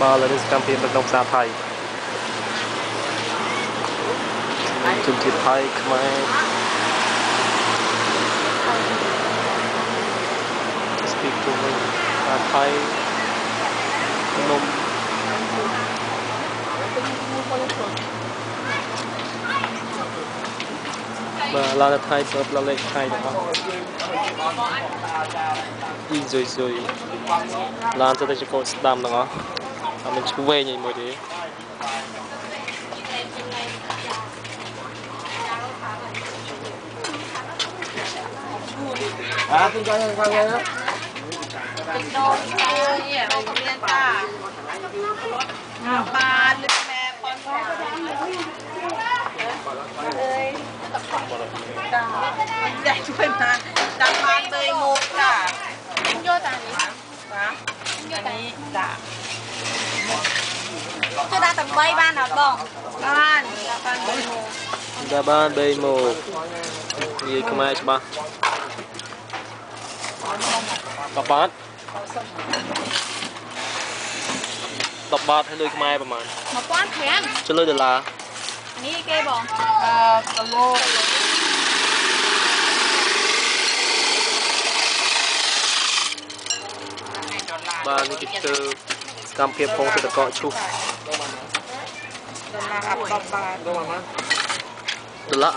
บาลและนิสกัมเปีนประตงสาไทยจุนทิไทยขมายสปีกตัวเองาไทยนมมาลาไทยเปิดลาเล็กไทยนะครับยิ่ยสวยๆลานจะได้จะโกสตามนะครับ เนี่ยโรงเรียนจ้าบ้านหรือแม่ปอนจ้าเลยจ้าใหญ่ช่วยมาจากบ้านเบยมุกจ้าโยตานี้นะอันนี้จ้า 3បានអត់បងបានបាន3ម៉ូតែបាន3ម៉ូនិយាយខ្មែរច្បាស់10បាត10បាតហើយលុយខ្មែរប្រហែល1500ចុះលុយដុល្លារនេះគេបងអឺគីឡូបាទនេះគេធ្វើកម្មភាពផងទឹកកកឈូស ดอลลาร์